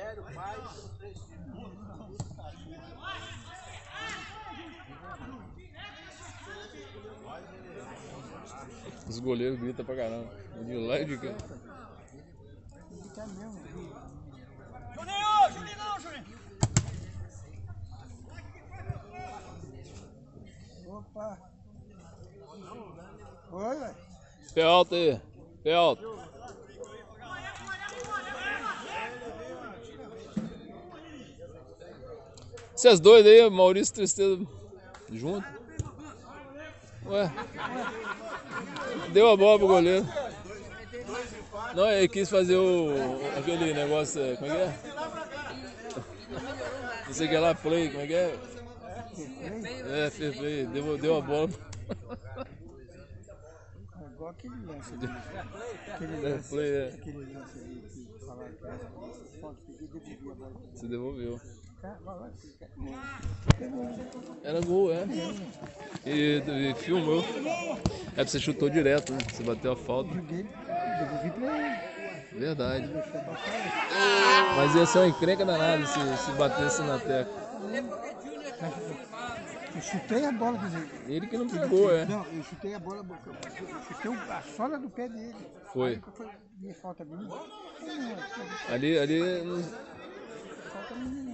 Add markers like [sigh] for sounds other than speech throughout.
velho, mais pelos três filhos. Os goleiros gritam pra caramba. De lá e de cá. Grita mesmo. Juninho, Juninho não, Juninho. Opa. Oi, velho. Pé alto aí. Pé alto. Vocês dois aí, Maurício Tristeza, junto? Ué? Deu a bola pro goleiro. Não, ele quis fazer o. aquele negócio. é, Como é que é? Não sei o que lá, play, como é que é? É, fez play, deu, deu a bola. É igual aquele lance ali. Aquele É, lance, play, é. aquele lance ali que falaram que era foto que devolvia a bola. Você devolveu. Era gol, é. E, e filmou. É porque você chutou direto, né? Você bateu a falta. Verdade. Mas ia ser uma encrenca danada se, se batesse na tecla. Eu chutei a bola, quer dizer. Ele que não pegou, é. Não, eu chutei a bola, eu chutei a sola do pé dele. Foi. Minha falta minha. Ali, ali falta minha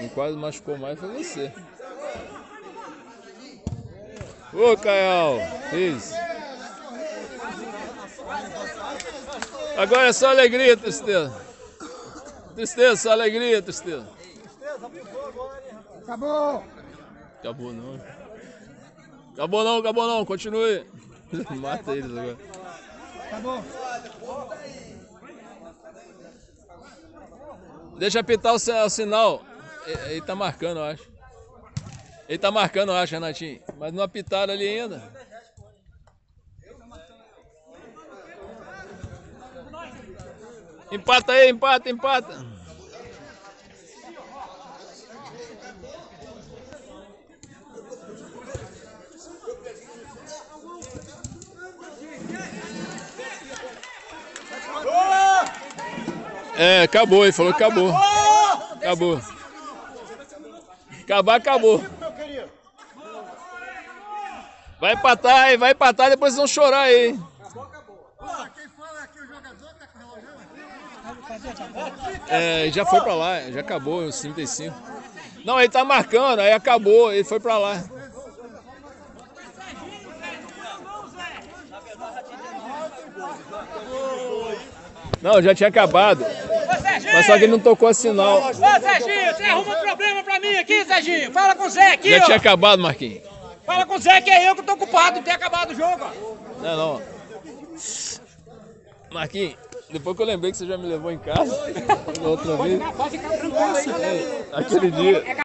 não quase machucou mais foi você. Ô, Caial! Fiz. Agora é só alegria, tristeza. Tristeza, só alegria, tristeza. Acabou! Acabou não. Acabou não, acabou não, continue. [laughs] Mata eles agora. Acabou! Deixa apitar o sinal. E- Ele tá marcando, eu acho. Ele tá marcando, eu acho, Renatinho. Mas não apitaram ali ainda. Empata aí, empata, empata. É, acabou, ele falou que acabou. Acabou. Acabar, acabou. Vai empatar aí, vai empatar, depois vocês vão chorar aí. hein? Quem fala aqui, o jogador tá com o relógio? É, já foi pra lá, já acabou, os 35. Não, ele tá marcando, aí acabou, ele foi pra lá. Não, já tinha acabado. Mas só que ele não tocou a sinal. Ô Serginho, você arruma um problema pra mim aqui, Serginho. Fala com o Zé aqui, Já ó. tinha acabado, Marquinhos. Fala com o Zé que é eu que tô culpado de ter acabado o jogo, ó. Não, não. Marquinhos, depois que eu lembrei que você já me levou em casa, outra vez, Pode ficar tranquilo aí. aquele dia.